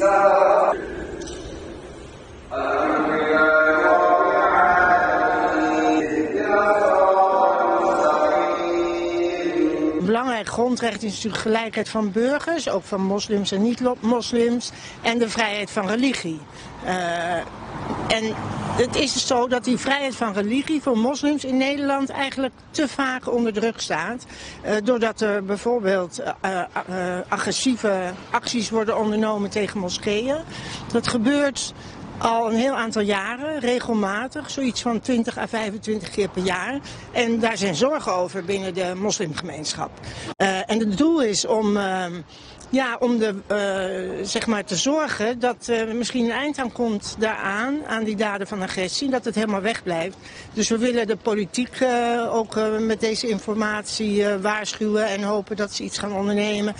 Isaiah belangrijk grondrecht is natuurlijk gelijkheid van burgers, ook van moslims en niet-moslims, en de vrijheid van religie. Uh, en het is zo dat die vrijheid van religie voor moslims in Nederland eigenlijk te vaak onder druk staat. Uh, doordat er bijvoorbeeld uh, agressieve acties worden ondernomen tegen moskeeën. Dat gebeurt al een heel aantal jaren, regelmatig, zoiets van 20 à 25 keer per jaar. En daar zijn zorgen over binnen de moslimgemeenschap. Uh, en het doel is om, uh, ja, om de, uh, zeg maar te zorgen dat er misschien een eind aan komt daaraan, aan die daden van agressie, dat het helemaal wegblijft. Dus we willen de politiek ook met deze informatie waarschuwen en hopen dat ze iets gaan ondernemen.